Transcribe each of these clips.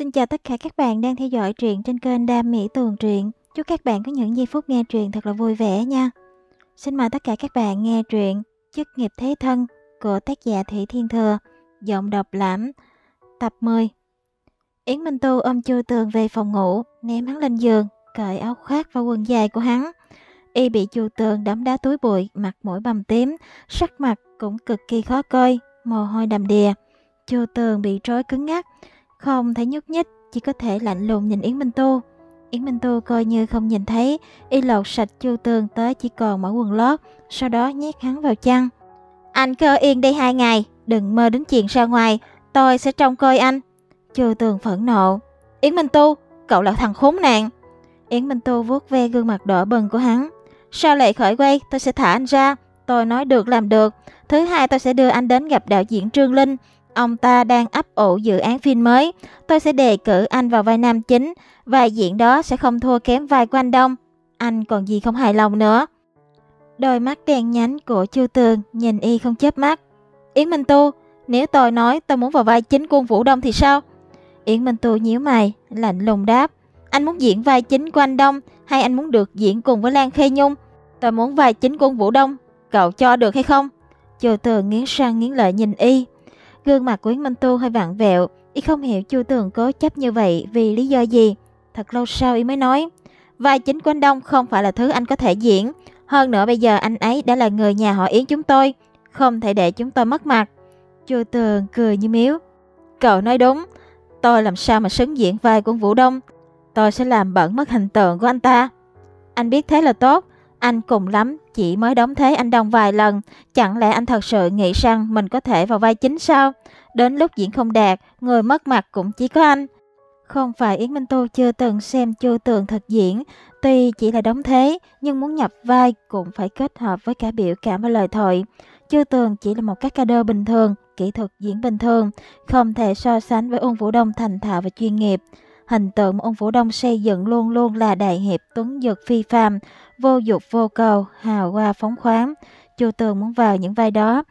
Xin chào tất cả các bạn đang theo dõi truyện trên kênh Đam Mỹ Tường Truyện. Chúc các bạn có những giây phút nghe truyện thật là vui vẻ nha. Xin mời tất cả các bạn nghe truyện Chức nghiệp thế thân của tác giả Thủy Thiên Thừa, giọng đọc lãm, tập 10. Yến Minh Tu ôm Chu Tường về phòng ngủ, ném hắn lên giường, cởi áo khoác và quần dài của hắn. Y bị Chu Tường đấm đá túi bụi, mặt mũi bầm tím, sắc mặt cũng cực kỳ khó coi, mồ hôi đầm đìa. Chu Tường bị trói cứng ngắc, không thấy nhúc nhích, chỉ có thể lạnh lùng nhìn Yến Minh Tu. Yến Minh Tu coi như không nhìn thấy, y lột sạch chu tường tới chỉ còn mở quần lót, sau đó nhét hắn vào chăn. Anh cứ ở yên đây hai ngày, đừng mơ đến chuyện ra ngoài, tôi sẽ trông coi anh. Chu tường phẫn nộ. Yến Minh Tu, cậu là thằng khốn nạn. Yến Minh Tu vuốt ve gương mặt đỏ bừng của hắn. Sao lại khởi quay, tôi sẽ thả anh ra. Tôi nói được làm được. Thứ hai tôi sẽ đưa anh đến gặp đạo diễn Trương Linh. Ông ta đang ấp ủ dự án phim mới. Tôi sẽ đề cử anh vào vai nam chính. Vai diễn đó sẽ không thua kém vai của anh Đông. Anh còn gì không hài lòng nữa. Đôi mắt đen nhánh của Chu Tường nhìn y không chớp mắt. Yến Minh Tu, nếu tôi nói tôi muốn vào vai chính quân Vũ Đông thì sao? Yến Minh Tu nhíu mày, lạnh lùng đáp. Anh muốn diễn vai chính của anh Đông hay anh muốn được diễn cùng với Lan Khê Nhung? Tôi muốn vai chính quân Vũ Đông, cậu cho được hay không? Chu Tường nghiến răng nghiến lợi nhìn y. Gương mặt của Yến Minh Tu hơi vặn vẹo, y không hiểu Chu Tường cố chấp như vậy vì lý do gì. Thật lâu sau y mới nói, vai chính của anh Đông không phải là thứ anh có thể diễn. Hơn nữa bây giờ anh ấy đã là người nhà họ Yến chúng tôi, không thể để chúng tôi mất mặt. Chu Tường cười như miếu. Cậu nói đúng, tôi làm sao mà xứng diễn vai của Vũ Đông. Tôi sẽ làm bẩn mất hình tượng của anh ta. Anh biết thế là tốt, anh cùng lắm chỉ mới đóng thế anh Đông vài lần, chẳng lẽ anh thật sự nghĩ rằng mình có thể vào vai chính sao? Đến lúc diễn không đạt, người mất mặt cũng chỉ có anh. Không phải Yến Minh Tu chưa từng xem Chu Tường thực diễn, tuy chỉ là đóng thế, nhưng muốn nhập vai cũng phải kết hợp với cả biểu cảm và lời thoại. Chu Tường chỉ là một các ca đơ bình thường, kỹ thuật diễn bình thường, không thể so sánh với Ôn Vũ Đông thành thạo và chuyên nghiệp. Hình tượng ông Vũ Đông xây dựng luôn luôn là đại hiệp tuấn dược phi phàm, vô dục vô cầu, hào hoa phóng khoáng. Chu Tường muốn vào những vai đó.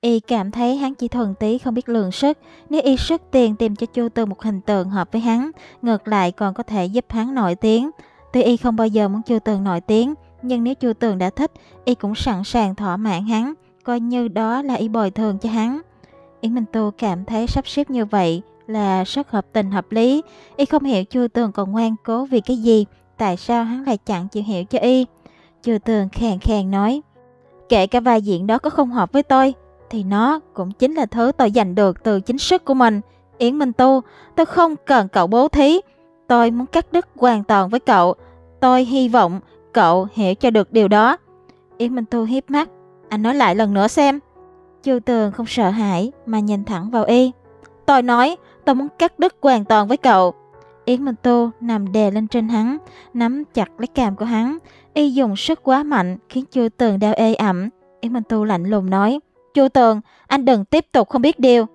Y cảm thấy hắn chỉ thuần tí không biết lượng sức, nếu y sức tiền tìm cho Chu Tường một hình tượng hợp với hắn, ngược lại còn có thể giúp hắn nổi tiếng. Tuy y không bao giờ muốn Chu Tường nổi tiếng, nhưng nếu Chu Tường đã thích, y cũng sẵn sàng thỏa mãn hắn, coi như đó là y bồi thường cho hắn. Yến Minh Tu cảm thấy sắp xếp như vậy là rất hợp tình hợp lý. Y không hiểu Chu Tường còn ngoan cố vì cái gì, tại sao hắn lại chẳng chịu hiểu cho Y. Chu Tường khàn khàn nói, kể cả vai diễn đó có không hợp với tôi, thì nó cũng chính là thứ tôi giành được từ chính sức của mình. Yến Minh Tu, tôi không cần cậu bố thí, tôi muốn cắt đứt hoàn toàn với cậu. Tôi hy vọng cậu hiểu cho được điều đó. Yến Minh Tu hiếp mắt, anh nói lại lần nữa xem. Chu Tường không sợ hãi mà nhìn thẳng vào y. Tôi nói, tôi muốn cắt đứt hoàn toàn với cậu. Yến Minh Tu nằm đè lên trên hắn, nắm chặt lấy càm của hắn. Y dùng sức quá mạnh khiến Chu Tường đau ê ẩm. Yến Minh Tu lạnh lùng nói, Chu Tường, anh đừng tiếp tục không biết điều.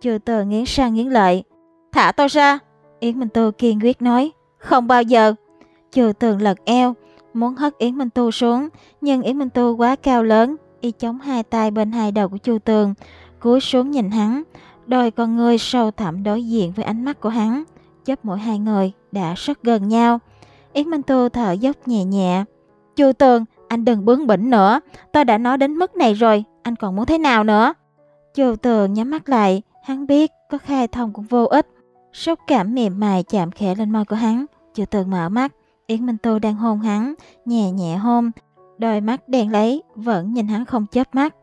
Chu Tường nghiến sang nghiến lợi. Thả tôi ra. Yến Minh Tu kiên quyết nói, không bao giờ. Chu Tường lật eo, muốn hất Yến Minh Tu xuống, nhưng Yến Minh Tu quá cao lớn, y chống hai tay bên hai đầu của Chu Tường, cúi xuống nhìn hắn, đôi con người sâu thẳm đối diện với ánh mắt của hắn, chấp mỗi hai người đã rất gần nhau. Yến Minh Tu thở dốc nhẹ nhẹ. Chu Tường, anh đừng bướng bỉnh nữa, tôi đã nói đến mức này rồi, anh còn muốn thế nào nữa? Chu Tường nhắm mắt lại, hắn biết có khai thông cũng vô ích. Xúc cảm mềm mại chạm khẽ lên môi của hắn, Chu Tường mở mắt, Yến Minh Tu đang hôn hắn, nhẹ nhẹ hôn, đôi mắt đen lấy, vẫn nhìn hắn không chớp mắt.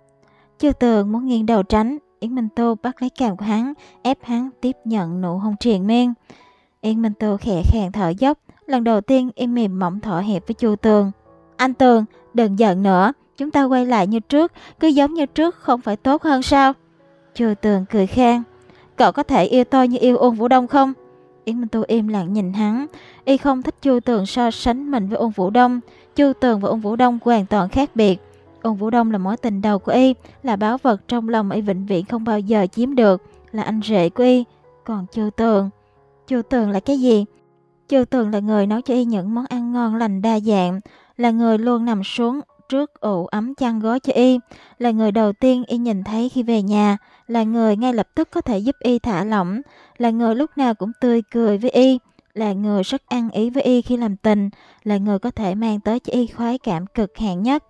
Chu Tường muốn nghiêng đầu tránh, Yến Minh Tô bắt lấy cằm của hắn, ép hắn tiếp nhận nụ hôn triền miên. Yến Minh Tô khẽ khàng thở dốc, lần đầu tiên im mềm mỏng thọ hẹp với Chu Tường. Anh Tường, đừng giận nữa, chúng ta quay lại như trước, cứ giống như trước không phải tốt hơn sao? Chu Tường cười khen. cậu có thể yêu tôi như yêu ôn Vũ Đông không? Yến Minh Tô im lặng nhìn hắn, y không thích Chu Tường so sánh mình với ôn Vũ Đông. Chu Tường và ôn Vũ Đông hoàn toàn khác biệt. Ông Vũ Đông là mối tình đầu của y, là báo vật trong lòng y vĩnh viễn không bao giờ chiếm được, là anh rể của y. Còn Chu Tường, Chu Tường là cái gì? Chu Tường là người nấu cho y những món ăn ngon lành đa dạng, là người luôn nằm xuống trước ủ ấm chăn gối cho y, là người đầu tiên y nhìn thấy khi về nhà, là người ngay lập tức có thể giúp y thả lỏng, là người lúc nào cũng tươi cười với y, là người rất ăn ý với y khi làm tình, là người có thể mang tới cho y khoái cảm cực hạn nhất.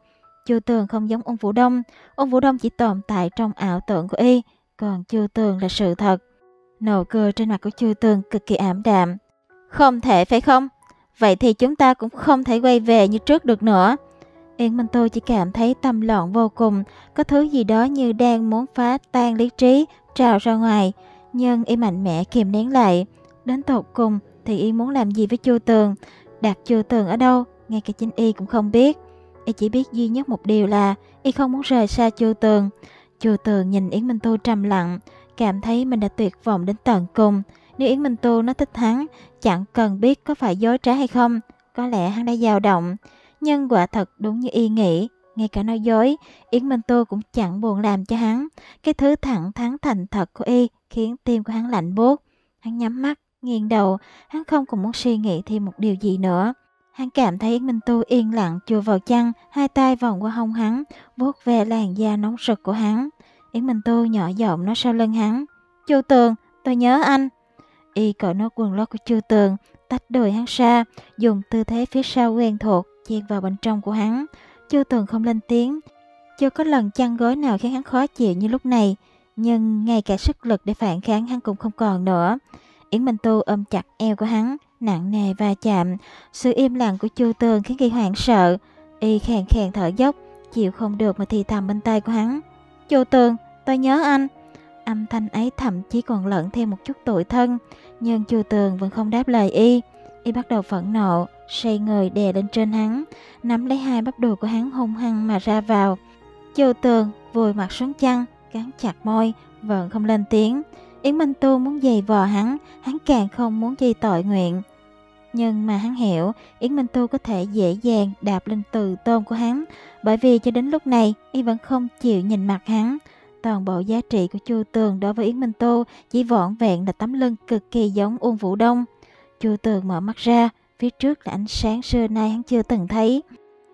Chu Tường không giống ông Vũ Đông, ông Vũ Đông chỉ tồn tại trong ảo tưởng của y, còn Chu Tường là sự thật. Nụ cười trên mặt của Chu Tường cực kỳ ảm đạm. Không thể phải không? Vậy thì chúng ta cũng không thể quay về như trước được nữa. Yên Minh Tu chỉ cảm thấy tâm loạn vô cùng, có thứ gì đó như đang muốn phá tan lý trí, trào ra ngoài. Nhưng y mạnh mẽ kìm nén lại. Đến tột cùng thì y muốn làm gì với Chu Tường? Đặt Chu Tường ở đâu? Ngay cả chính y cũng không biết. Y chỉ biết duy nhất một điều là y không muốn rời xa Chu Tường. Chu Tường nhìn Yến Minh Tu trầm lặng, cảm thấy mình đã tuyệt vọng đến tận cùng. Nếu Yến Minh Tu nó thích hắn, chẳng cần biết có phải dối trá hay không, có lẽ hắn đã dao động. Nhưng quả thật đúng như y nghĩ, ngay cả nói dối, Yến Minh Tu cũng chẳng buồn làm cho hắn. Cái thứ thẳng thắn thành thật của y khiến tim của hắn lạnh buốt. Hắn nhắm mắt, nghiêng đầu, hắn không còn muốn suy nghĩ thêm một điều gì nữa. Hắn cảm thấy Yến Minh Tu yên lặng chui vào chăn, hai tay vòng qua hông hắn, vuốt ve làn da nóng rực của hắn. Yến Minh Tu nhỏ giọng nói sau lưng hắn. Chu Tường, tôi nhớ anh. Y cởi nốt quần lót của Chu Tường, tách đôi hắn ra, dùng tư thế phía sau quen thuộc, chen vào bên trong của hắn. Chu Tường không lên tiếng. Chưa có lần chăn gối nào khiến hắn khó chịu như lúc này, nhưng ngay cả sức lực để phản kháng hắn cũng không còn nữa. Yến Minh Tu ôm chặt eo của hắn, nặng nề va chạm. Sự im lặng của Chu Tường khiến y hoảng sợ. Y khèn khèn thở dốc, chịu không được mà thì thầm bên tay của hắn. Chu Tường, tôi nhớ anh. Âm thanh ấy thậm chí còn lẫn thêm một chút tội thân, nhưng Chu Tường vẫn không đáp lời y. Y bắt đầu phẫn nộ, say người đè lên trên hắn, nắm lấy hai bắp đùi của hắn hung hăng mà ra vào. Chu Tường vùi mặt xuống chăn, cắn chặt môi, vẫn không lên tiếng. Yến Minh Tu muốn giày vò hắn, hắn càng không muốn chi tội nguyện. Nhưng mà hắn hiểu, Yến Minh Tu có thể dễ dàng đạp lên từ tôn của hắn, bởi vì cho đến lúc này, y vẫn không chịu nhìn mặt hắn. Toàn bộ giá trị của Chu Tường đối với Yến Minh Tu chỉ vỏn vẹn là tấm lưng cực kỳ giống Uông Vũ Đông. Chu Tường mở mắt ra, phía trước là ánh sáng xưa nay hắn chưa từng thấy.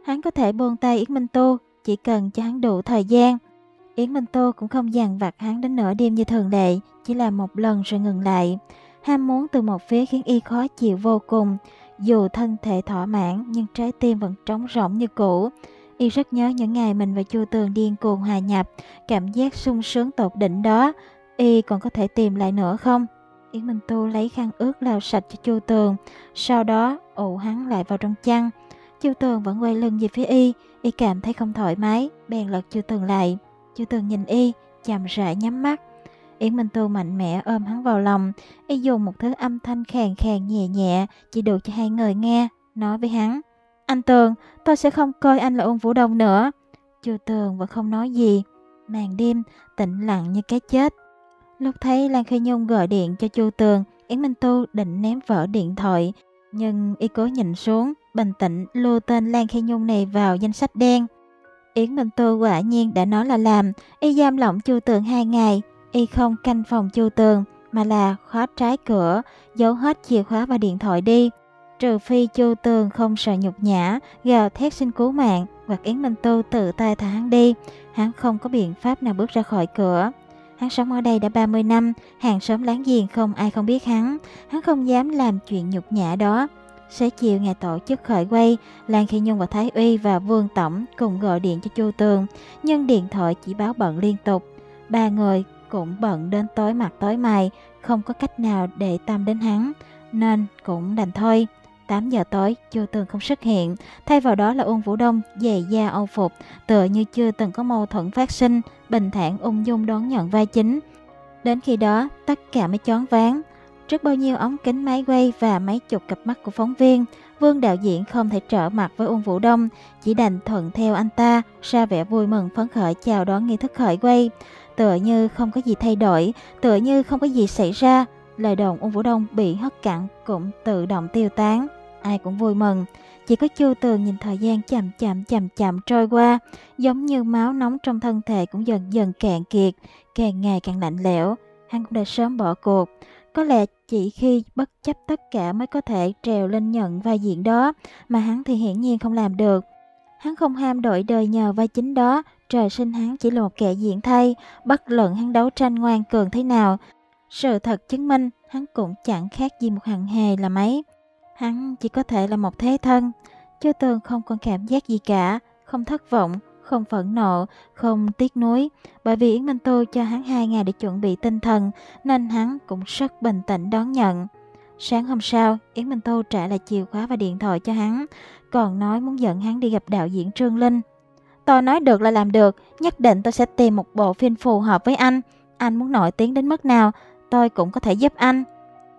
Hắn có thể buông tay Yến Minh Tu, chỉ cần cho hắn đủ thời gian. Yến Minh Tu cũng không dằn vặt hắn đến nửa đêm như thường lệ, chỉ là một lần rồi ngừng lại. Ham muốn từ một phía khiến y khó chịu vô cùng. Dù thân thể thỏa mãn nhưng trái tim vẫn trống rỗng như cũ. Y rất nhớ những ngày mình và Chu Tường điên cuồng hòa nhập, cảm giác sung sướng tột đỉnh đó. Y còn có thể tìm lại nữa không? Yến Minh Tu lấy khăn ướt lau sạch cho Chu Tường, sau đó ụ hắn lại vào trong chăn. Chu Tường vẫn quay lưng về phía Y, Y cảm thấy không thoải mái, bèn lật Chu Tường lại. Chu Tường nhìn Y, chậm rãi nhắm mắt. Yến Minh Tu mạnh mẽ ôm hắn vào lòng, Y dùng một thứ âm thanh khàn khàn nhẹ nhẹ, chỉ đủ cho hai người nghe, nói với hắn. Anh Tường, tôi sẽ không coi anh là ôn vũ đông nữa. Chu Tường vẫn không nói gì. Màn đêm, tĩnh lặng như cái chết. Lúc thấy Lan Khê Nhung gọi điện cho Chu Tường, Yến Minh Tu định ném vỡ điện thoại. Nhưng y cố nhìn xuống, bình tĩnh lưu tên Lan Khê Nhung này vào danh sách đen. Yến Minh Tu quả nhiên đã nói là làm, y giam lỏng Chu Tường hai ngày, y không canh phòng Chu Tường, mà là khóa trái cửa, giấu hết chìa khóa và điện thoại đi. Trừ phi Chu Tường không sợ nhục nhã, gào thét xin cứu mạng, hoặc Yến Minh Tu tự tay thả hắn đi, hắn không có biện pháp nào bước ra khỏi cửa. Hắn sống ở đây đã 30 năm, hàng xóm láng giềng không ai không biết hắn, hắn không dám làm chuyện nhục nhã đó. sẽ chiều ngày tổ chức khởi quay, Lan Khi Nhung và Thái Uy và Vương Tổng cùng gọi điện cho Chu Tường, nhưng điện thoại chỉ báo bận liên tục. Ba người cũng bận đến tối mặt tối mày, không có cách nào để tâm đến hắn, nên cũng đành thôi. 8 giờ tối, Chu Tường không xuất hiện, thay vào đó là Uông Vũ Đông dày da âu phục, tựa như chưa từng có mâu thuẫn phát sinh, bình thản ung dung đón nhận vai chính. Đến khi đó, tất cả mới chón ván. Trước bao nhiêu ống kính máy quay và mấy chục cặp mắt của phóng viên, Vương đạo diễn không thể trở mặt với Uông Vũ Đông, chỉ đành thuận theo anh ta, ra vẻ vui mừng phấn khởi chào đón nghi thức khởi quay. Tựa như không có gì thay đổi, tựa như không có gì xảy ra, lời đồn Ung Vũ Đông bị hất cạn cũng tự động tiêu tán ai cũng vui mừng. Chỉ có Chu Tường nhìn thời gian chậm chậm chậm chậm trôi qua, giống như máu nóng trong thân thể cũng dần dần cạn kiệt, càng ngày càng lạnh lẽo. Hắn cũng đã sớm bỏ cuộc. Có lẽ chỉ khi bất chấp tất cả mới có thể trèo lên nhận vai diễn đó, mà hắn thì hiển nhiên không làm được. Hắn không ham đổi đời nhờ vai chính đó, trời sinh hắn chỉ là một kẻ diễn thay, bất luận hắn đấu tranh ngoan cường thế nào. Sự thật chứng minh hắn cũng chẳng khác gì một hằng hề là mấy. Hắn chỉ có thể là một thế thân. chưa Tường không còn cảm giác gì cả, không thất vọng, không phẫn nộ, không tiếc nuối. Bởi vì Yến Minh Tu cho hắn hai ngày để chuẩn bị tinh thần, nên hắn cũng rất bình tĩnh đón nhận. Sáng hôm sau, Yến Minh Tu trả lại chìa khóa và điện thoại cho hắn, còn nói muốn dẫn hắn đi gặp đạo diễn Trương Linh. Tôi nói được là làm được, nhất định tôi sẽ tìm một bộ phim phù hợp với anh. Anh muốn nổi tiếng đến mức nào, tôi cũng có thể giúp anh.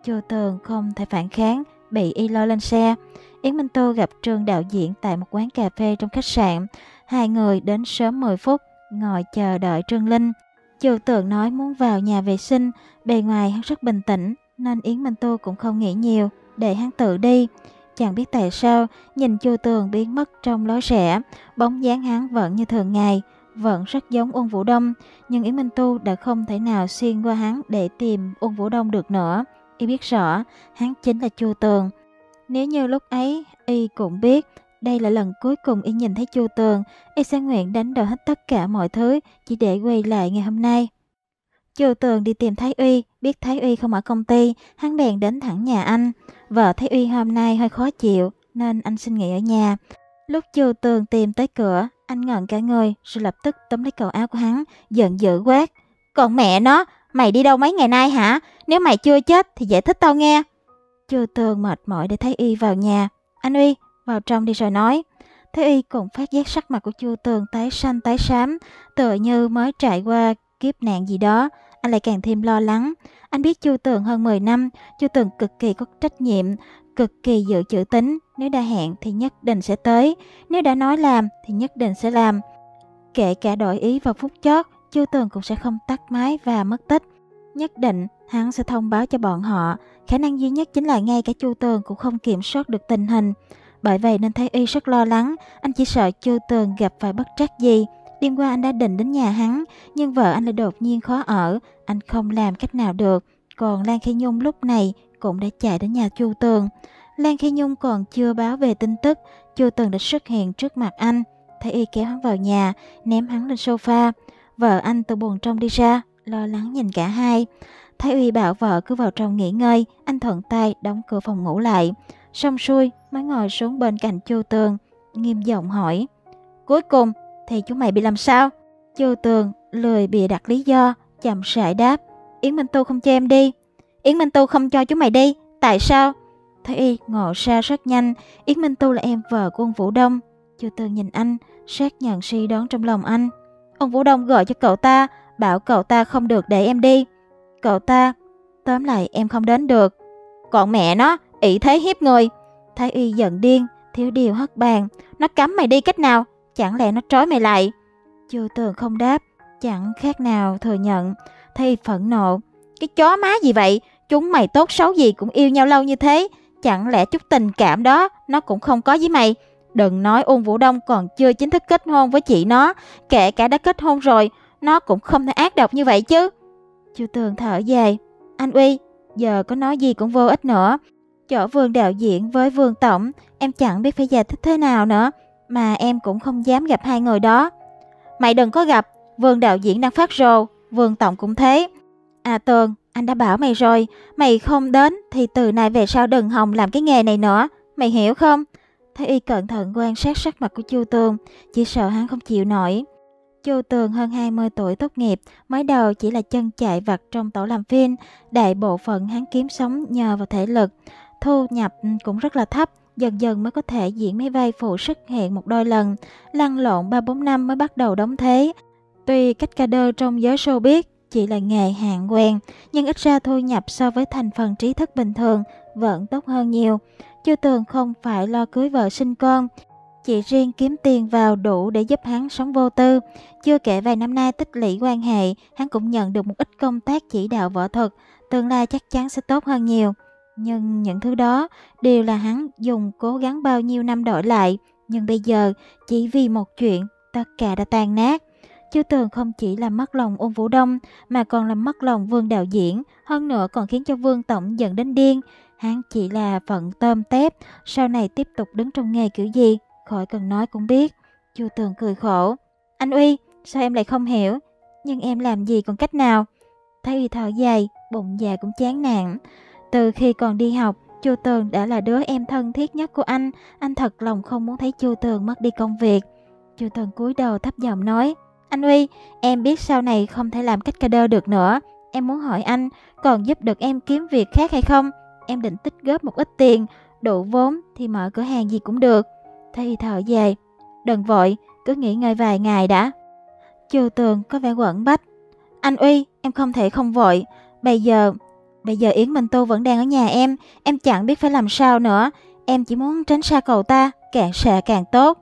Chu Tường không thể phản kháng, bị y lôi lên xe. Yến Minh Tu gặp Trương đạo diễn tại một quán cà phê trong khách sạn. Hai người đến sớm 10 phút, ngồi chờ đợi Trương Linh. Chu Tường nói muốn vào nhà vệ sinh, bề ngoài hắn rất bình tĩnh, nên Yến Minh Tu cũng không nghĩ nhiều, để hắn tự đi. Chẳng biết tại sao, nhìn Chu Tường biến mất trong lối rẽ, bóng dáng hắn vẫn như thường ngày, vẫn rất giống Uông Vũ Đông, nhưng Yến Minh Tu đã không thể nào xuyên qua hắn để tìm Uông Vũ Đông được nữa. Y biết rõ, hắn chính là Chu Tường. Nếu như lúc ấy, Y cũng biết, đây là lần cuối cùng Y nhìn thấy Chu Tường, Y sẽ nguyện đánh đổi hết tất cả mọi thứ chỉ để quay lại ngày hôm nay. Chu Tường đi tìm Thái Uy, biết Thái Uy không ở công ty, hắn bèn đến thẳng nhà anh. Vợ Thái Uy hôm nay hơi khó chịu, nên anh xin nghỉ ở nhà. Lúc Chu Tường tìm tới cửa, anh ngẩn cả người, rồi lập tức tóm lấy cầu áo của hắn, giận dữ quát. Còn mẹ nó, mày đi đâu mấy ngày nay hả? Nếu mày chưa chết thì giải thích tao nghe. Chu Tường mệt mỏi để Thái Uy vào nhà. Anh Uy, vào trong đi rồi nói. Thái Y cũng phát giác sắc mặt của Chu Tường tái xanh tái xám, tựa như mới trải qua kiếp nạn gì đó anh lại càng thêm lo lắng. Anh biết Chu Tường hơn 10 năm, Chu Tường cực kỳ có trách nhiệm, cực kỳ dự chữ tính. Nếu đã hẹn thì nhất định sẽ tới, nếu đã nói làm thì nhất định sẽ làm. Kể cả đổi ý vào phút chót, Chu Tường cũng sẽ không tắt máy và mất tích. Nhất định hắn sẽ thông báo cho bọn họ. Khả năng duy nhất chính là ngay cả Chu Tường cũng không kiểm soát được tình hình. Bởi vậy nên thấy y rất lo lắng, anh chỉ sợ Chu Tường gặp phải bất trắc gì. Đêm qua anh đã định đến nhà hắn, nhưng vợ anh lại đột nhiên khó ở, anh không làm cách nào được. Còn Lan Khi Nhung lúc này cũng đã chạy đến nhà Chu Tường. Lan Khi Nhung còn chưa báo về tin tức, Chu Tường đã xuất hiện trước mặt anh. Thấy y kéo hắn vào nhà, ném hắn lên sofa. Vợ anh từ buồn trong đi ra, lo lắng nhìn cả hai. Thấy Uy bảo vợ cứ vào trong nghỉ ngơi, anh thuận tay đóng cửa phòng ngủ lại. Xong xuôi mới ngồi xuống bên cạnh Chu Tường, nghiêm giọng hỏi. Cuối cùng thì chúng mày bị làm sao? Chu Tường lười bịa đặt lý do, chậm rãi đáp. Yến Minh Tu không cho em đi. Yến Minh Tu không cho chúng mày đi. Tại sao? Thấy y ngộ ra rất nhanh. Yến Minh Tu là em vợ của ông Vũ Đông. Chu Tường nhìn anh, xác nhận suy đoán trong lòng anh. Ông Vũ Đông gọi cho cậu ta, bảo cậu ta không được để em đi. Cậu ta, tóm lại em không đến được. Còn mẹ nó, ỷ thế hiếp người. Thái Y giận điên, thiếu điều hất bàn. Nó cấm mày đi cách nào? Chẳng lẽ nó trói mày lại? Chu Tường không đáp, chẳng khác nào thừa nhận. Thi phẫn nộ. Cái chó má gì vậy? Chúng mày tốt xấu gì cũng yêu nhau lâu như thế. Chẳng lẽ chút tình cảm đó nó cũng không có với mày? Đừng nói Ôn Vũ Đông còn chưa chính thức kết hôn với chị nó. Kể cả đã kết hôn rồi, nó cũng không thể ác độc như vậy chứ. Chu Tường thở dài. Anh Uy, giờ có nói gì cũng vô ích nữa. Chỗ vương đạo diễn với vương tổng, em chẳng biết phải giải thích thế nào nữa. Mà em cũng không dám gặp hai người đó. Mày đừng có gặp, vương đạo diễn đang phát rồ, vương tổng cũng thế. À Tường, anh đã bảo mày rồi, mày không đến thì từ nay về sau đừng hòng làm cái nghề này nữa, mày hiểu không? Thấy y cẩn thận quan sát sắc mặt của Chu Tường, chỉ sợ hắn không chịu nổi. Chu Tường hơn 20 tuổi tốt nghiệp, mới đầu chỉ là chân chạy vặt trong tổ làm phim, đại bộ phận hắn kiếm sống nhờ vào thể lực. Thu nhập cũng rất là thấp, dần dần mới có thể diễn mấy vai phụ xuất hiện một đôi lần, lăn lộn 3-4 năm mới bắt đầu đóng thế. Tuy cách ca đơ trong giới showbiz chỉ là nghề hạng quen, nhưng ít ra thu nhập so với thành phần trí thức bình thường vẫn tốt hơn nhiều. Chu Tường không phải lo cưới vợ sinh con, chỉ riêng kiếm tiền vào đủ để giúp hắn sống vô tư. Chưa kể vài năm nay tích lũy quan hệ, hắn cũng nhận được một ít công tác chỉ đạo võ thuật, tương lai chắc chắn sẽ tốt hơn nhiều. Nhưng những thứ đó đều là hắn dùng cố gắng bao nhiêu năm đổi lại. Nhưng bây giờ, chỉ vì một chuyện, tất cả đã tan nát. Chu Tường không chỉ làm mất lòng ôn Vũ Đông, mà còn làm mất lòng Vương đạo diễn, hơn nữa còn khiến cho Vương Tổng giận đến điên. Hắn chỉ là phận tôm tép, sau này tiếp tục đứng trong nghề kiểu gì, khỏi cần nói cũng biết. Chu Tường cười khổ. Anh Uy, sao em lại không hiểu? Nhưng em làm gì còn cách nào? Thấy Uy thở dài, bụng già cũng chán nản. Từ khi còn đi học, Chu Tường đã là đứa em thân thiết nhất của anh. Anh thật lòng không muốn thấy Chu Tường mất đi công việc. Chu Tường cúi đầu thấp giọng nói. Anh Uy, em biết sau này không thể làm cách ca đơ được nữa. Em muốn hỏi anh, còn giúp được em kiếm việc khác hay không? Em định tích góp một ít tiền, đủ vốn thì mở cửa hàng gì cũng được. Thầy thở dài, đừng vội, cứ nghỉ ngơi vài ngày đã. Chu Tường có vẻ quẩn bách. Anh Uy, em không thể không vội. Bây giờ, bây giờ Yến Minh Tu vẫn đang ở nhà em, em chẳng biết phải làm sao nữa. Em chỉ muốn tránh xa cậu ta, càng xa càng tốt.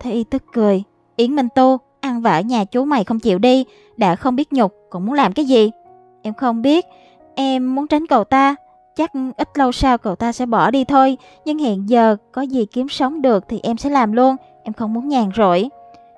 Thế y tức cười. Yến Minh Tu, ăn vả nhà chú mày không chịu đi, đã không biết nhục, còn muốn làm cái gì? Em không biết, em muốn tránh cậu ta, chắc ít lâu sau cậu ta sẽ bỏ đi thôi, nhưng hiện giờ có gì kiếm sống được thì em sẽ làm luôn, em không muốn nhàn rỗi.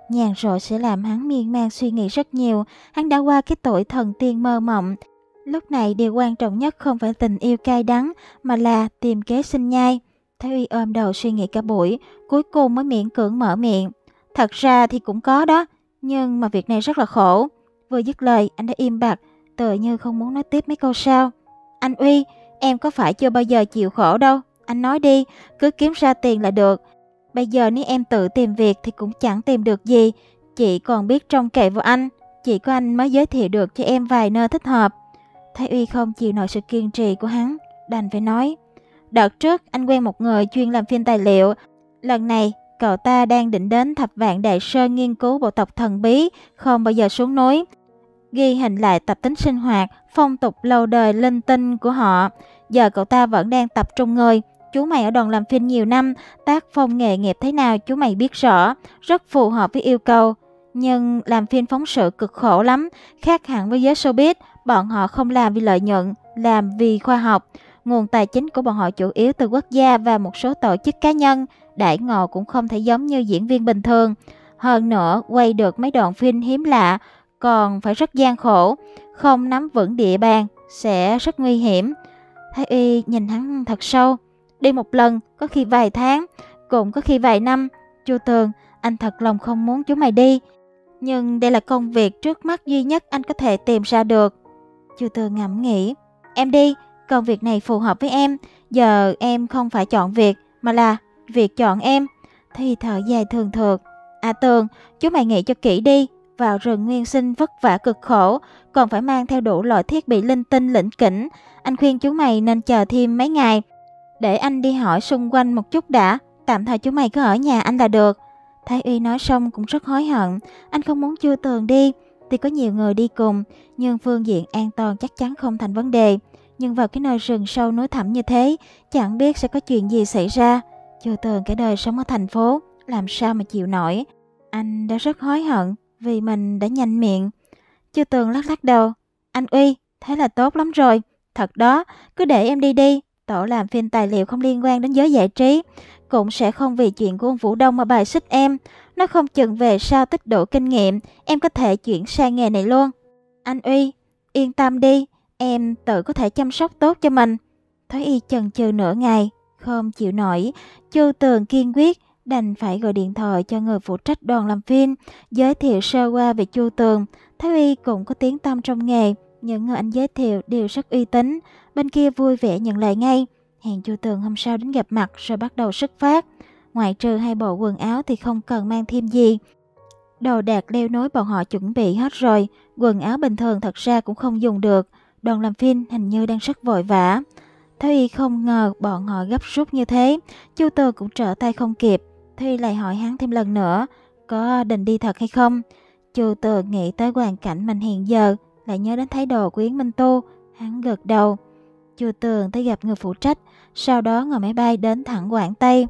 Nhàn rỗi sẽ làm hắn miên man suy nghĩ rất nhiều, hắn đã qua cái tuổi thần tiên mơ mộng. Lúc này điều quan trọng nhất không phải tình yêu cay đắng, mà là tìm kế sinh nhai. Thái Uy ôm đầu suy nghĩ cả buổi, cuối cùng mới miễn cưỡng mở miệng. Thật ra thì cũng có đó, nhưng mà việc này rất là khổ. Vừa dứt lời, anh đã im bặt, tựa như không muốn nói tiếp mấy câu sau. Anh Uy, em có phải chưa bao giờ chịu khổ đâu. Anh nói đi, cứ kiếm ra tiền là được. Bây giờ nếu em tự tìm việc thì cũng chẳng tìm được gì. Chị còn biết trông cậy vào anh. Chỉ có anh mới giới thiệu được cho em vài nơi thích hợp. Thái Uy không chịu nổi sự kiên trì của hắn, đành phải nói. Đợt trước anh quen một người chuyên làm phim tài liệu. Lần này cậu ta đang định đến thập vạn đại sơn nghiên cứu bộ tộc thần bí, không bao giờ xuống núi. Ghi hình lại tập tính sinh hoạt, phong tục lâu đời linh tinh của họ. Giờ cậu ta vẫn đang tập trung người. Chú mày ở đoàn làm phim nhiều năm, tác phong nghề nghiệp thế nào chú mày biết rõ, rất phù hợp với yêu cầu. Nhưng làm phim phóng sự cực khổ lắm, khác hẳn với giới showbiz, bọn họ không làm vì lợi nhuận, làm vì khoa học. Nguồn tài chính của bọn họ chủ yếu từ quốc gia và một số tổ chức cá nhân, đại ngộ cũng không thể giống như diễn viên bình thường. Hơn nữa, quay được mấy đoạn phim hiếm lạ, còn phải rất gian khổ, không nắm vững địa bàn, sẽ rất nguy hiểm. Thái Y nhìn hắn thật sâu, đi một lần, có khi vài tháng, cũng có khi vài năm. Chu Tường, anh thật lòng không muốn chúng mày đi, nhưng đây là công việc trước mắt duy nhất anh có thể tìm ra được. Chu Tường ngẫm nghĩ, em đi, công việc này phù hợp với em, giờ em không phải chọn việc, mà là việc chọn em. Thì thở dài thường thượt, à Tường, chú mày nghĩ cho kỹ đi, vào rừng nguyên sinh vất vả cực khổ, còn phải mang theo đủ loại thiết bị linh tinh lĩnh kỉnh. Anh khuyên chú mày nên chờ thêm mấy ngày, để anh đi hỏi xung quanh một chút đã, tạm thời chú mày cứ ở nhà anh là được. Thái Uy nói xong cũng rất hối hận, anh không muốn chưa tường đi, thì có nhiều người đi cùng, nhưng phương diện an toàn chắc chắn không thành vấn đề. Nhưng vào cái nơi rừng sâu núi thẳm như thế, chẳng biết sẽ có chuyện gì xảy ra. Chưa tường cái đời sống ở thành phố, làm sao mà chịu nổi. Anh đã rất hối hận vì mình đã nhanh miệng. Chưa tường lắc lắc đầu. Anh Uy, thế là tốt lắm rồi. Thật đó, cứ để em đi đi. Tổ làm phim tài liệu không liên quan đến giới giải trí. Cũng sẽ không vì chuyện của ông Vũ Đông mà bài xích em. Nó không chừng về sau tích đủ kinh nghiệm, em có thể chuyển sang nghề này luôn. Anh Uy, yên tâm đi, em tự có thể chăm sóc tốt cho mình. Thói y chần chừ nửa ngày, không chịu nổi. Chu Tường kiên quyết, đành phải gọi điện thoại cho người phụ trách đoàn làm phim, giới thiệu sơ qua về Chu Tường. Thái Uy cũng có tiếng tâm trong nghề, những người anh giới thiệu đều rất uy tín. Bên kia vui vẻ nhận lời ngay. Hẹn Chu Tường hôm sau đến gặp mặt rồi bắt đầu xuất phát. Ngoại trừ hai bộ quần áo thì không cần mang thêm gì. Đồ đạc leo nối bọn họ chuẩn bị hết rồi, quần áo bình thường thật ra cũng không dùng được. Đoàn làm phim hình như đang rất vội vã. Thái Y không ngờ bọn họ gấp rút như thế, Chu Tường cũng trở tay không kịp. Thuy lại hỏi hắn thêm lần nữa, có định đi thật hay không? Chu Tường nghĩ tới hoàn cảnh mình hiện giờ, lại nhớ đến thái độ của Yến Minh Tu, hắn gật đầu. Chu Tường tới gặp người phụ trách, sau đó ngồi máy bay đến thẳng Quảng Tây.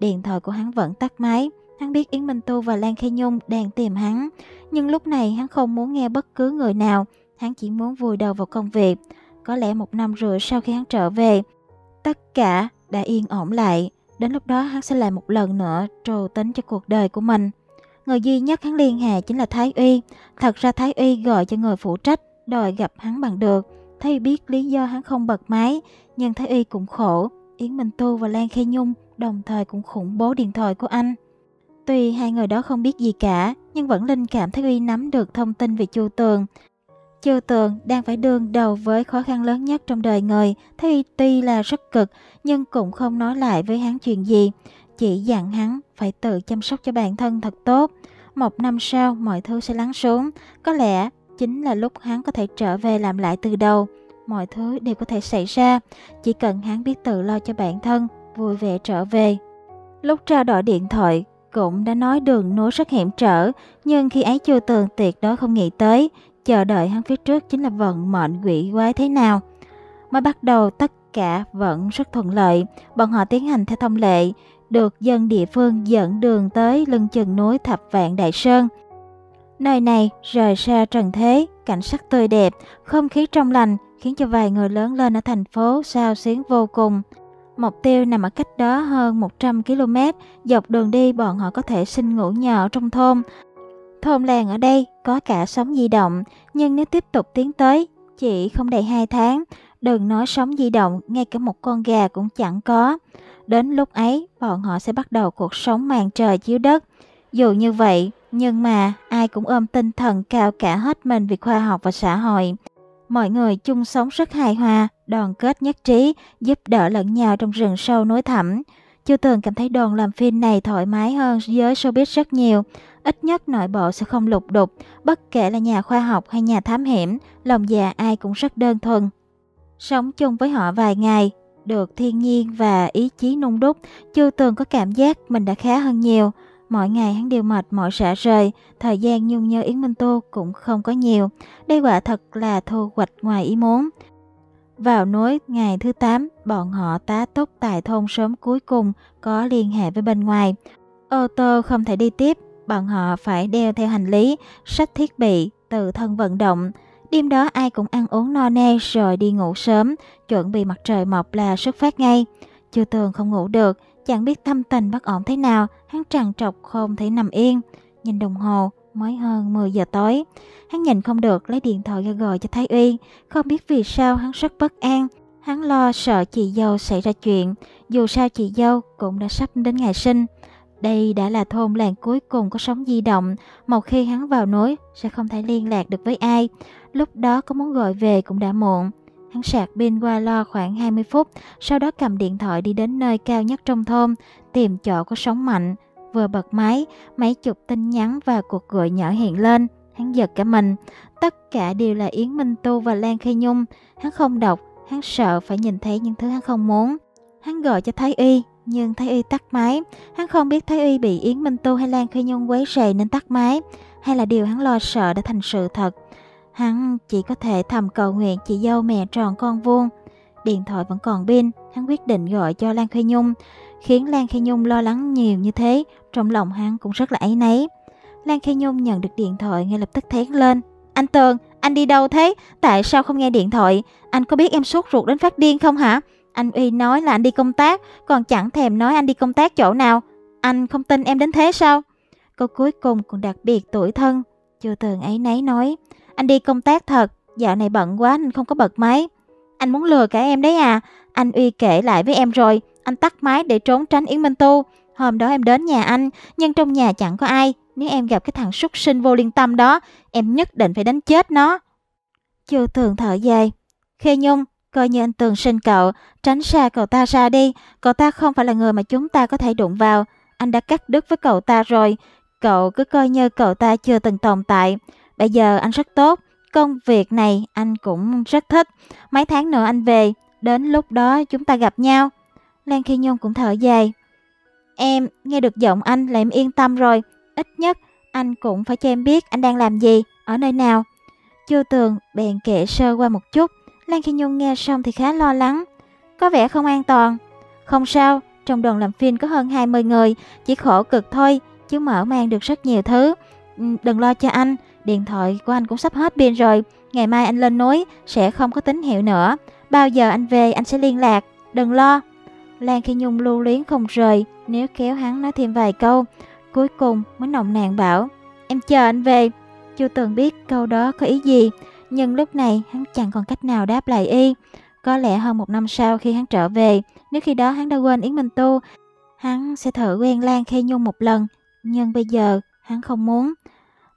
Điện thoại của hắn vẫn tắt máy, hắn biết Yến Minh Tu và Lan Khê Nhung đang tìm hắn, nhưng lúc này hắn không muốn nghe bất cứ người nào, hắn chỉ muốn vùi đầu vào công việc. Có lẽ một năm rưỡi sau khi hắn trở về, tất cả đã yên ổn lại. Đến lúc đó hắn sẽ lại một lần nữa trù tính cho cuộc đời của mình. Người duy nhất hắn liên hệ chính là Thái Uy. Thật ra Thái Uy gọi cho người phụ trách, đòi gặp hắn bằng được. Thái biết lý do hắn không bật máy, nhưng Thái Y cũng khổ. Yến Minh Tu và Lan Khê Nhung đồng thời cũng khủng bố điện thoại của anh. Tuy hai người đó không biết gì cả, nhưng vẫn linh cảm Thái Uy nắm được thông tin về Chu Tường. Chu Tường đang phải đương đầu với khó khăn lớn nhất trong đời người, Thái Uy tuy là rất cực, nhưng cũng không nói lại với hắn chuyện gì, chỉ dặn hắn phải tự chăm sóc cho bản thân thật tốt. Một năm sau mọi thứ sẽ lắng xuống, có lẽ chính là lúc hắn có thể trở về làm lại từ đầu. Mọi thứ đều có thể xảy ra, chỉ cần hắn biết tự lo cho bản thân, vui vẻ trở về. Lúc trao đổi điện thoại, cũng đã nói đường núi rất hiểm trở, nhưng khi ấy chưa tường tuyệt đối không nghĩ tới, chờ đợi hắn phía trước chính là vận mệnh quỷ quái thế nào. Mới bắt đầu tất cả vẫn rất thuận lợi, bọn họ tiến hành theo thông lệ, được dân địa phương dẫn đường tới lưng chừng núi Thập Vạn Đại Sơn. Nơi này rời xa trần thế, cảnh sắc tươi đẹp, không khí trong lành khiến cho vài người lớn lên ở thành phố sao xuyến vô cùng. Mục tiêu nằm ở cách đó hơn 100 km, dọc đường đi bọn họ có thể sinh ngủ nhờ trong thôn. Thôn làng ở đây có cả sóng di động, nhưng nếu tiếp tục tiến tới, chỉ không đầy 2 tháng, đừng nói sóng di động, ngay cả một con gà cũng chẳng có. Đến lúc ấy, bọn họ sẽ bắt đầu cuộc sống màn trời chiếu đất. Dù như vậy, nhưng mà ai cũng ôm tinh thần cao cả hết mình vì khoa học và xã hội. Mọi người chung sống rất hài hòa, đoàn kết nhất trí, giúp đỡ lẫn nhau trong rừng sâu núi thẳm. Chưa từng cảm thấy đoàn làm phim này thoải mái hơn giới showbiz rất nhiều. Ít nhất nội bộ sẽ không lục đục, bất kể là nhà khoa học hay nhà thám hiểm, lòng già ai cũng rất đơn thuần. Sống chung với họ vài ngày, được thiên nhiên và ý chí nung đúc, chưa từng có cảm giác mình đã khá hơn nhiều. Mỗi ngày hắn đều mệt mỏi rã rời, thời gian nhung nhớ Yến Minh Tô cũng không có nhiều. Đây quả thật là thu hoạch ngoài ý muốn. Vào núi ngày thứ 8, bọn họ tá túc tại thôn sớm cuối cùng có liên hệ với bên ngoài. Ô tô không thể đi tiếp, bọn họ phải đeo theo hành lý, sách thiết bị, tự thân vận động. Đêm đó ai cũng ăn uống no nê rồi đi ngủ sớm, chuẩn bị mặt trời mọc là xuất phát ngay. Chưa tường không ngủ được, chẳng biết tâm tình bất ổn thế nào, hắn trằn trọc không thể nằm yên. Nhìn đồng hồ, mới hơn 10 giờ tối. Hắn nhìn không được lấy điện thoại ra gọi cho Thái Uy, không biết vì sao hắn rất bất an. Hắn lo sợ chị dâu xảy ra chuyện, dù sao chị dâu cũng đã sắp đến ngày sinh. Đây đã là thôn làng cuối cùng có sóng di động, một khi hắn vào núi sẽ không thể liên lạc được với ai. Lúc đó có muốn gọi về cũng đã muộn. Hắn sạc pin qua lo khoảng 20 phút, sau đó cầm điện thoại đi đến nơi cao nhất trong thôn, tìm chỗ có sóng mạnh. Vừa bật máy, mấy chục tin nhắn và cuộc gọi nhỏ hiện lên. Hắn giật cả mình. Tất cả đều là Yến Minh Tu và Lan Khê Nhung. Hắn không đọc, hắn sợ phải nhìn thấy những thứ hắn không muốn. Hắn gọi cho Thái Y, nhưng Thái Y tắt máy. Hắn không biết Thái Y bị Yến Minh Tu hay Lan Khê Nhung quấy rầy nên tắt máy, hay là điều hắn lo sợ đã thành sự thật. Hắn chỉ có thể thầm cầu nguyện chị dâu mẹ tròn con vuông. Điện thoại vẫn còn pin, hắn quyết định gọi cho Lan Khê Nhung. Khiến Lan Khê Nhung lo lắng nhiều như thế, trong lòng hắn cũng rất là ấy nấy. Lan Khê Nhung nhận được điện thoại ngay lập tức thét lên. Anh Tường, anh đi đâu thế? Tại sao không nghe điện thoại? Anh có biết em sốt ruột đến phát điên không hả? Anh Uy nói là anh đi công tác, còn chẳng thèm nói anh đi công tác chỗ nào. Anh không tin em đến thế sao? Câu cuối cùng còn đặc biệt tuổi thân. Chưa Tường ấy nấy nói. Anh đi công tác thật, dạo này bận quá nên không có bật máy. Anh muốn lừa cả em đấy à? Anh Uy kể lại với em rồi, anh tắt máy để trốn tránh Yến Minh Tu. Hôm đó em đến nhà anh, nhưng trong nhà chẳng có ai. Nếu em gặp cái thằng súc sinh vô liên tâm đó, em nhất định phải đánh chết nó. Chu Thường thở dài. Khê Nhung, coi như anh Tường sinh cậu, tránh xa cậu ta ra đi. Cậu ta không phải là người mà chúng ta có thể đụng vào. Anh đã cắt đứt với cậu ta rồi. Cậu cứ coi như cậu ta chưa từng tồn tại. Bây giờ anh rất tốt, công việc này anh cũng rất thích. Mấy tháng nữa anh về, đến lúc đó chúng ta gặp nhau. Lan Khi Nhung cũng thở dài. Em nghe được giọng anh là em yên tâm rồi. Ít nhất anh cũng phải cho em biết anh đang làm gì, ở nơi nào. Chu Tường bèn kể sơ qua một chút. Lan Khi Nhung nghe xong thì khá lo lắng. Có vẻ không an toàn. Không sao, trong đoàn làm phim có hơn 20 người, chỉ khổ cực thôi, chứ mở mang được rất nhiều thứ. Ừ, đừng lo cho anh, Điện thoại của anh cũng sắp hết pin rồi. Ngày mai anh lên núi sẽ không có tín hiệu nữa. Bao giờ anh về anh sẽ liên lạc. Đừng lo. Lan Khi Nhung lưu luyến không rời. Nếu kéo hắn nói thêm vài câu. Cuối cùng mới nồng nàn bảo. Em chờ anh về. Chưa từng biết câu đó có ý gì. Nhưng lúc này hắn chẳng còn cách nào đáp lại y. Có lẽ hơn một năm sau khi hắn trở về, nếu khi đó hắn đã quên Yến Minh Tu, hắn sẽ thử quen Lan Khê Nhung một lần. nhưng bây giờ hắn không muốn.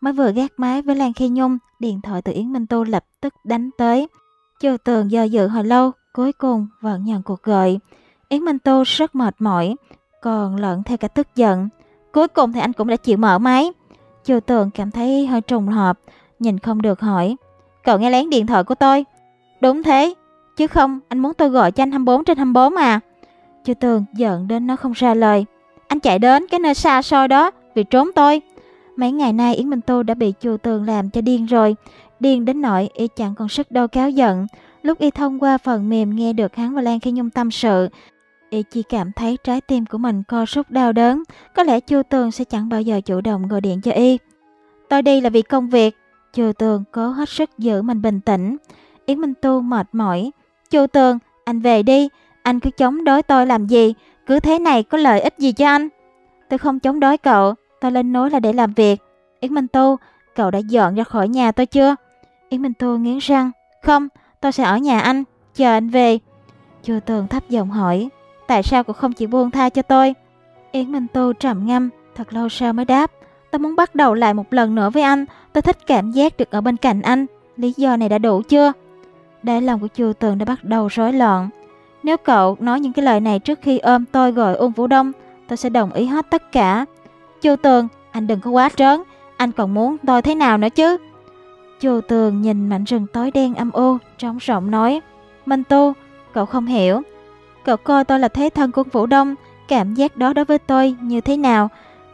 Mới vừa gác máy với Lan Khi Nhung, điện thoại từ Yến Minh Tu lập tức đánh tới. Chu Tường do dự hồi lâu, cuối cùng vẫn nhận cuộc gọi. Yến Minh Tu rất mệt mỏi, còn lẫn theo cả tức giận. Cuối cùng thì anh cũng đã chịu mở máy. Chu Tường cảm thấy hơi trùng hợp, nhìn không được hỏi. Cậu nghe lén điện thoại của tôi. Đúng thế, chứ không anh muốn tôi gọi cho anh 24 trên 24 mà. Chu Tường giận đến nó không ra lời. Anh chạy đến cái nơi xa xôi đó vì trốn tôi. Mấy ngày nay Yến Minh Tu đã bị Chu Tường làm cho điên rồi. Điên đến nỗi y chẳng còn sức đâu cáo giận. Lúc y thông qua phần mềm nghe được hắn và Lan Khi Nhung tâm sự, y chỉ cảm thấy trái tim của mình co rút đau đớn. Có lẽ Chu Tường sẽ chẳng bao giờ chủ động gọi điện cho y. Tôi đi là vì công việc. Chu Tường cố hết sức giữ mình bình tĩnh. Yến Minh Tu mệt mỏi. Chu Tường, anh về đi. Anh cứ chống đối tôi làm gì? Cứ thế này có lợi ích gì cho anh? Tôi không chống đối cậu. Tôi lên núi là để làm việc. Yến Minh Tu, cậu đã dọn ra khỏi nhà tôi chưa? Yến Minh Tu nghiến răng. Không, tôi sẽ ở nhà anh. Chờ anh về. Chu Tường thấp giọng hỏi. Tại sao cậu không chịu buông tha cho tôi? Yến Minh Tu trầm ngâm. Thật lâu sau mới đáp. Tôi muốn bắt đầu lại một lần nữa với anh. Tôi thích cảm giác được ở bên cạnh anh. Lý do này đã đủ chưa? Đại lòng của Chu Tường đã bắt đầu rối loạn. Nếu cậu nói những cái lời này trước khi ôm tôi gọi Ung Vũ Đông, tôi sẽ đồng ý hết tất cả. Chu Tường, anh đừng có quá trớn, anh còn muốn tôi thế nào nữa chứ? Chu Tường nhìn mảnh rừng tối đen âm u, trống rộng nói. Minh Tu, cậu không hiểu. Cậu coi tôi là thế thân của Vũ Đông, cảm giác đó đối với tôi như thế nào.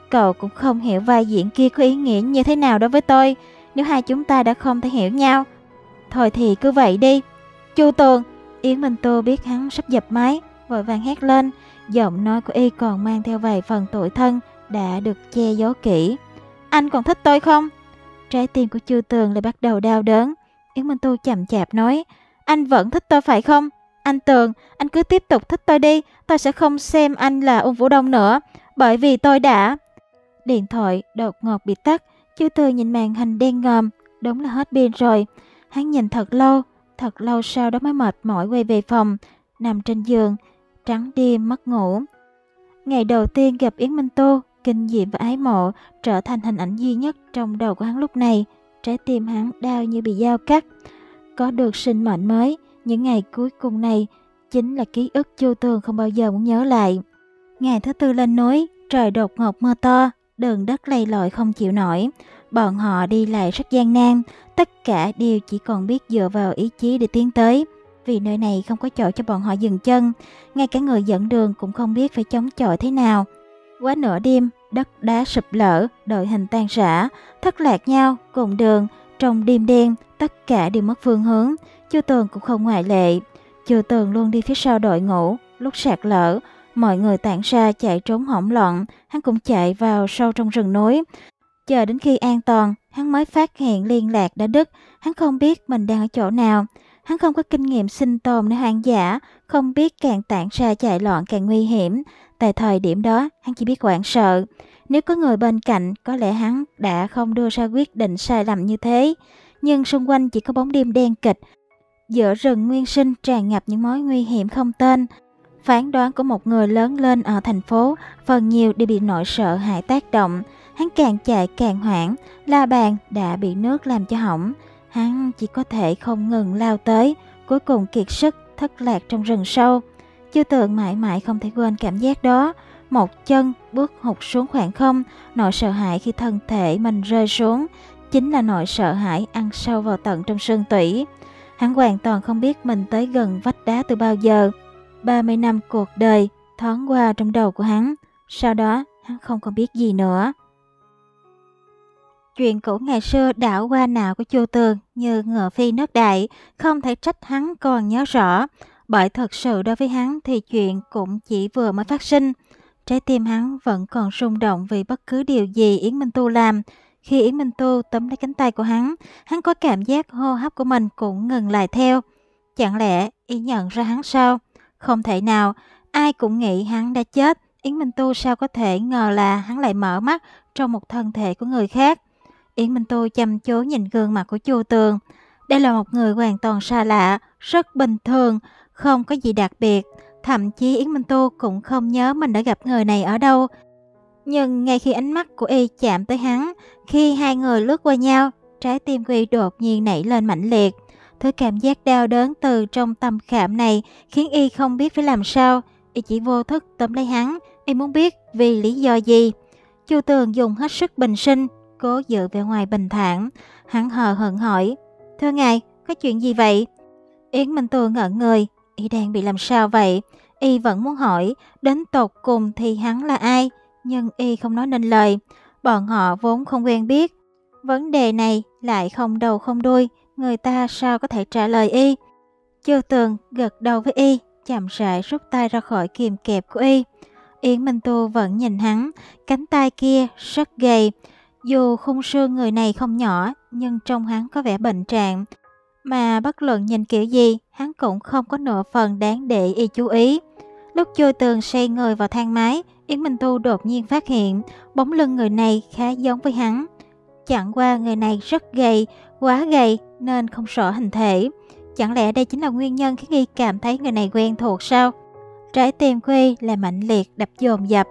Cậu cũng không hiểu vai diễn kia có ý nghĩa như thế nào đối với tôi, nếu hai chúng ta đã không thể hiểu nhau. Thôi thì cứ vậy đi. Chu Tường, Yến Minh Tô biết hắn sắp dập máy, vội vàng hét lên, giọng nói của y còn mang theo vài phần tuổi thân, đã được che giấu kỹ. Anh còn thích tôi không? Trái tim của Chư Tường lại bắt đầu đau đớn. Yến Minh Tu chậm chạp nói, anh vẫn thích tôi phải không? Anh Tường, anh cứ tiếp tục thích tôi đi, tôi sẽ không xem anh là ung vũ đông nữa, bởi vì tôi đã... Điện thoại đột ngột bị tắt, Chư Tường nhìn màn hình đen ngòm, đúng là hết pin rồi. Hắn nhìn thật lâu, thật lâu sau đó mới mệt mỏi quay về phòng, nằm trên giường, trắng đêm mất ngủ. Ngày đầu tiên gặp Yến Minh Tô, kinh diệm và ái mộ trở thành hình ảnh duy nhất trong đầu của hắn lúc này. Trái tim hắn đau như bị dao cắt. Có được sinh mệnh mới, những ngày cuối cùng này chính là ký ức chu tường không bao giờ muốn nhớ lại. Ngày thứ tư lên núi, trời đột ngột mưa to, đường đất lầy lội không chịu nổi. Bọn họ đi lại rất gian nan, tất cả đều chỉ còn biết dựa vào ý chí để tiến tới. Vì nơi này không có chỗ cho bọn họ dừng chân, ngay cả người dẫn đường cũng không biết phải chống chọi thế nào. Quá nửa đêm, đất đá sụp lở, đội hình tan rã, thất lạc nhau, cùng đường, trong đêm đen, tất cả đều mất phương hướng. Chu Tường cũng không ngoại lệ. Chu Tường luôn đi phía sau đội ngũ, lúc sạt lở, mọi người tản ra chạy trốn hỗn loạn, hắn cũng chạy vào sâu trong rừng núi. Chờ đến khi an toàn, hắn mới phát hiện liên lạc đã đứt, hắn không biết mình đang ở chỗ nào. Hắn không có kinh nghiệm sinh tồn nơi hoang dã, không biết càng tản ra chạy loạn càng nguy hiểm. Tại thời điểm đó, hắn chỉ biết hoảng sợ. Nếu có người bên cạnh, có lẽ hắn đã không đưa ra quyết định sai lầm như thế. Nhưng xung quanh chỉ có bóng đêm đen kịch. Giữa rừng nguyên sinh tràn ngập những mối nguy hiểm không tên. Phán đoán của một người lớn lên ở thành phố, phần nhiều đều bị nỗi sợ hãi tác động. Hắn càng chạy càng hoảng, la bàn đã bị nước làm cho hỏng. Hắn chỉ có thể không ngừng lao tới, cuối cùng kiệt sức, thất lạc trong rừng sâu. Chư tượng mãi mãi không thể quên cảm giác đó. Một chân bước hụt xuống khoảng không, nỗi sợ hãi khi thân thể mình rơi xuống, chính là nỗi sợ hãi ăn sâu vào tận trong xương tủy. Hắn hoàn toàn không biết mình tới gần vách đá từ bao giờ. 30 năm cuộc đời thoáng qua trong đầu của hắn. Sau đó, hắn không còn biết gì nữa. Chuyện cũ ngày xưa đảo qua nào của Chu Tường như ngựa phi nước đại, không thể trách hắn còn nhớ rõ. Bởi thật sự đối với hắn thì chuyện cũng chỉ vừa mới phát sinh. Trái tim hắn vẫn còn rung động vì bất cứ điều gì Yến Minh Tu làm. Khi Yến Minh Tu tóm lấy cánh tay của hắn, hắn có cảm giác hô hấp của mình cũng ngừng lại theo. Chẳng lẽ y nhận ra hắn sao? Không thể nào, ai cũng nghĩ hắn đã chết. Yến Minh Tu sao có thể ngờ là hắn lại mở mắt trong một thân thể của người khác. Yến Minh Tu chăm chú nhìn gương mặt của Chu Tường. Đây là một người hoàn toàn xa lạ, rất bình thường, không có gì đặc biệt. Thậm chí Yến Minh Tu cũng không nhớ mình đã gặp người này ở đâu. Nhưng ngay khi ánh mắt của y chạm tới hắn, khi hai người lướt qua nhau, trái tim của y đột nhiên nảy lên mãnh liệt. Thứ cảm giác đau đớn từ trong tâm khảm này khiến y không biết phải làm sao. Y chỉ vô thức tóm lấy hắn, y muốn biết vì lý do gì. Chu Tường dùng hết sức bình sinh, cố giữ vẻ ngoài bình thản. Hắn hờ hững hỏi, Thưa ngài, có chuyện gì vậy? Yến Minh Tu ngẩn người, y đang bị làm sao vậy? Y vẫn muốn hỏi, đến tột cùng thì hắn là ai? Nhưng y không nói nên lời. Bọn họ vốn không quen biết. Vấn đề này lại không đầu không đuôi, người ta sao có thể trả lời y? Chư tường gật đầu với y, chậm rãi rút tay ra khỏi kìm kẹp của y. Yến Minh Tu vẫn nhìn hắn, cánh tay kia rất gầy. Dù khung xương người này không nhỏ, nhưng trong hắn có vẻ bệnh trạng. Mà bất luận nhìn kiểu gì, hắn cũng không có nửa phần đáng để y chú ý. Lúc chui tường say người vào thang máy, Yến Minh Tu đột nhiên phát hiện bóng lưng người này khá giống với hắn. Chẳng qua người này rất gầy, quá gầy nên không rõ hình thể. Chẳng lẽ đây chính là nguyên nhân khiến y cảm thấy người này quen thuộc sao? Trái tim Quy là mạnh liệt đập dồn dập.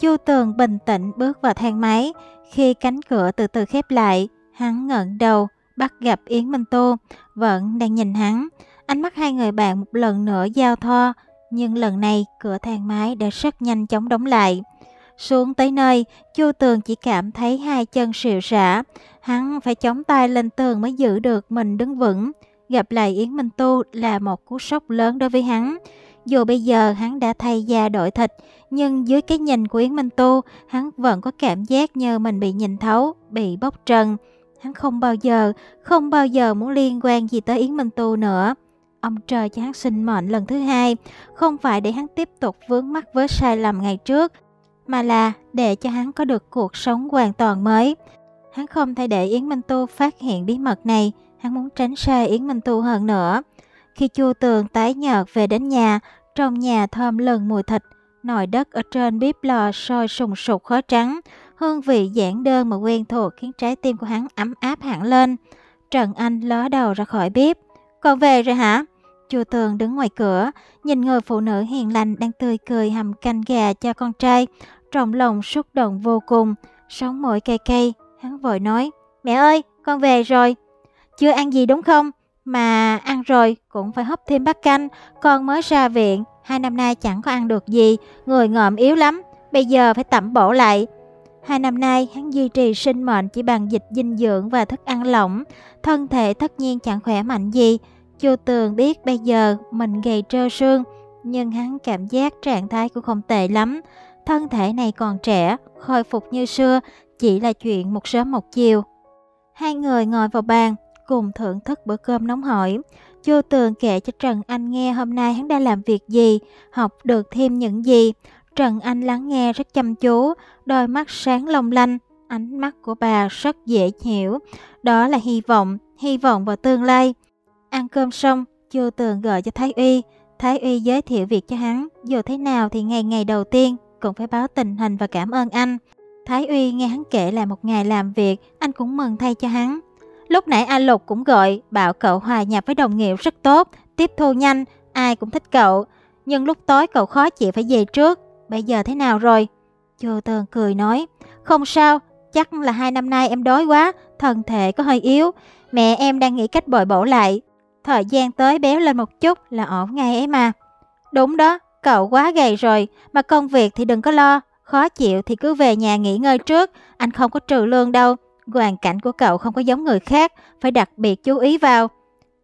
Chu Tường bình tĩnh bước vào thang máy. Khi cánh cửa từ từ khép lại, hắn ngẩng đầu, bắt gặp Yến Minh Tô, vẫn đang nhìn hắn. Ánh mắt hai người bạn một lần nữa giao thoa, nhưng lần này cửa thang máy đã rất nhanh chóng đóng lại. Xuống tới nơi, Chu Tường chỉ cảm thấy hai chân xịu xả. Hắn phải chống tay lên tường mới giữ được mình đứng vững. Gặp lại Yến Minh Tu là một cú sốc lớn đối với hắn. Dù bây giờ hắn đã thay da đổi thịt, nhưng dưới cái nhìn của Yến Minh Tu, hắn vẫn có cảm giác như mình bị nhìn thấu, bị bóc trần. Hắn không bao giờ, không bao giờ muốn liên quan gì tới Yến Minh Tu nữa. Ông trời cho hắn sinh mệnh lần thứ hai, không phải để hắn tiếp tục vướng mắc với sai lầm ngày trước, mà là để cho hắn có được cuộc sống hoàn toàn mới. Hắn không thể để Yến Minh Tu phát hiện bí mật này, hắn muốn tránh xa Yến Minh Tu hơn nữa. Khi Chu Tường tái nhợt về đến nhà, trong nhà thơm lừng mùi thịt, nồi đất ở trên bếp lò sôi sùng sục khói trắng, hương vị giản đơn mà quen thuộc khiến trái tim của hắn ấm áp hẳn lên. Trần Anh ló đầu ra khỏi bếp. Con về rồi hả? Chu Tường đứng ngoài cửa, nhìn người phụ nữ hiền lành đang tươi cười hầm canh gà cho con trai, trọng lòng xúc động vô cùng, sống mũi cay cay, hắn vội nói, mẹ ơi, con về rồi. Chưa ăn gì đúng không? Mà ăn rồi cũng phải hấp thêm bát canh, con mới ra viện, hai năm nay chẳng có ăn được gì, người ngợm yếu lắm, bây giờ phải tẩm bổ lại. Hai năm nay, hắn duy trì sinh mệnh chỉ bằng dịch dinh dưỡng và thức ăn lỏng, thân thể tất nhiên chẳng khỏe mạnh gì. Chu Tường biết bây giờ mình gầy trơ xương, nhưng hắn cảm giác trạng thái cũng không tệ lắm. Thân thể này còn trẻ, khôi phục như xưa, chỉ là chuyện một sớm một chiều. Hai người ngồi vào bàn, cùng thưởng thức bữa cơm nóng hổi. Chu Tường kể cho Trần Anh nghe hôm nay hắn đã làm việc gì, học được thêm những gì. Trần Anh lắng nghe rất chăm chú, đôi mắt sáng long lanh, ánh mắt của bà rất dễ hiểu. Đó là hy vọng, hy vọng vào tương lai. Ăn cơm xong, Chu Tường gọi cho Thái Uy. Thái Uy giới thiệu việc cho hắn, dù thế nào thì ngày ngày đầu tiên cũng phải báo tình hình và cảm ơn anh. Thái Uy nghe hắn kể là một ngày làm việc, anh cũng mừng thay cho hắn. Lúc nãy A Lục cũng gọi, bảo cậu hòa nhập với đồng nghiệp rất tốt, tiếp thu nhanh, ai cũng thích cậu. Nhưng lúc tối cậu khó chịu phải về trước, bây giờ thế nào rồi? Chô Tơn cười nói, không sao, chắc là hai năm nay em đói quá, thân thể có hơi yếu. Mẹ em đang nghĩ cách bồi bổ lại. Thời gian tới béo lên một chút là ổn ngay ấy mà. Đúng đó, cậu quá gầy rồi, mà công việc thì đừng có lo. Khó chịu thì cứ về nhà nghỉ ngơi trước, anh không có trừ lương đâu. Hoàn cảnh của cậu không có giống người khác, phải đặc biệt chú ý vào.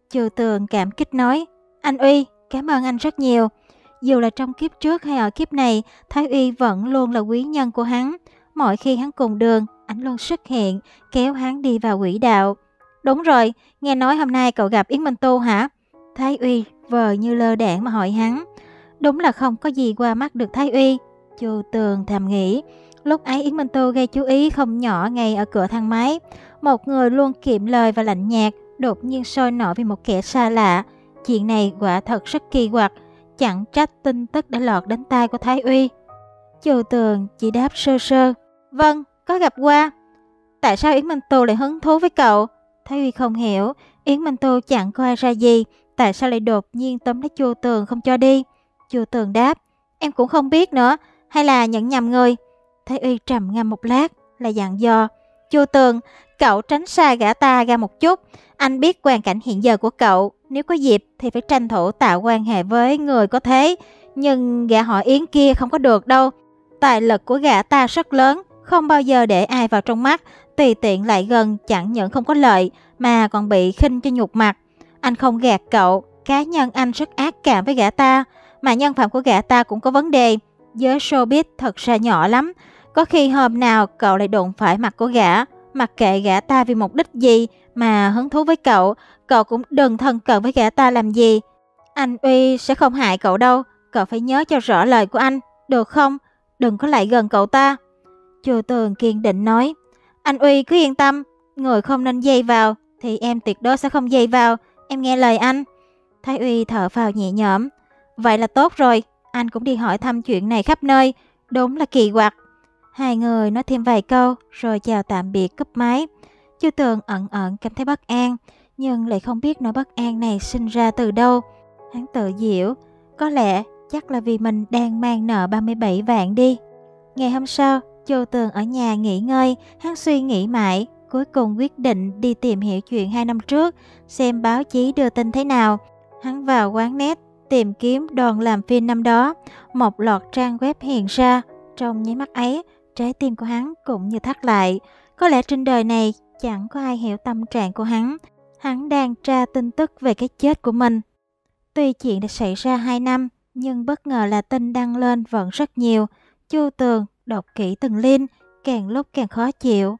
Trừ tường cảm kích nói, anh Uy, cảm ơn anh rất nhiều. Dù là trong kiếp trước hay ở kiếp này, Thái Uy vẫn luôn là quý nhân của hắn. Mỗi khi hắn cùng đường, ảnh luôn xuất hiện, kéo hắn đi vào quỹ đạo. Đúng rồi, nghe nói hôm nay cậu gặp Yến Minh Tu hả? Thái Uy vờ như lơ đảng mà hỏi hắn. Đúng là không có gì qua mắt được Thái Uy. Chu Tường thầm nghĩ, lúc ấy Yến Minh Tu gây chú ý không nhỏ ngay ở cửa thang máy. Một người luôn kiệm lời và lạnh nhạt, đột nhiên sôi nổi vì một kẻ xa lạ. Chuyện này quả thật rất kỳ quặc, chẳng trách tin tức đã lọt đến tai của Thái Uy. Chu Tường chỉ đáp sơ sơ, vâng, có gặp qua. Tại sao Yến Minh Tu lại hứng thú với cậu? Thái Uy không hiểu, Yến Minh Tu chẳng có ai ra gì, tại sao lại đột nhiên tóm lấy Chu Tường không cho đi? Chu Tường đáp, em cũng không biết nữa, hay là nhận nhầm người. Thái Uy trầm ngâm một lát, là dặn dò. Chu Tường, cậu tránh xa gã ta ra một chút. Anh biết hoàn cảnh hiện giờ của cậu, nếu có dịp thì phải tranh thủ tạo quan hệ với người có thế. Nhưng gã họ Yến kia không có được đâu. Tài lực của gã ta rất lớn, không bao giờ để ai vào trong mắt, tùy tiện lại gần chẳng những không có lợi mà còn bị khinh cho nhục mặt. Anh không gạt cậu, cá nhân anh rất ác cảm với gã ta, mà nhân phẩm của gã ta cũng có vấn đề. Giới showbiz thật ra nhỏ lắm, có khi hôm nào cậu lại đụng phải mặt của gã, mặc kệ gã ta vì mục đích gì mà hứng thú với cậu, cậu cũng đừng thân cận với gã ta làm gì. Anh Uy sẽ không hại cậu đâu, cậu phải nhớ cho rõ lời của anh, được không? Đừng có lại gần cậu ta. Chu Tường kiên định nói, anh Uy cứ yên tâm, người không nên dây vào thì em tuyệt đối sẽ không dây vào, em nghe lời anh. Thái Uy thở vào nhẹ nhõm, vậy là tốt rồi, anh cũng đi hỏi thăm chuyện này khắp nơi, đúng là kỳ quặc. Hai người nói thêm vài câu rồi chào tạm biệt cúp máy. Chu Tường ẩn ẩn cảm thấy bất an, nhưng lại không biết nỗi bất an này sinh ra từ đâu. Hắn tự diễu, có lẽ chắc là vì mình đang mang nợ 37 vạn đi. Ngày hôm sau, Chu Tường ở nhà nghỉ ngơi, hắn suy nghĩ mãi, cuối cùng quyết định đi tìm hiểu chuyện hai năm trước, xem báo chí đưa tin thế nào. Hắn vào quán net, tìm kiếm đoàn làm phim năm đó, một loạt trang web hiện ra. Trong nháy mắt ấy, trái tim của hắn cũng như thắt lại. Có lẽ trên đời này chẳng có ai hiểu tâm trạng của hắn. Hắn đang tra tin tức về cái chết của mình. Tuy chuyện đã xảy ra 2 năm, nhưng bất ngờ là tin đăng lên vẫn rất nhiều. Chu Tường đọc kỹ từng link, càng lúc càng khó chịu.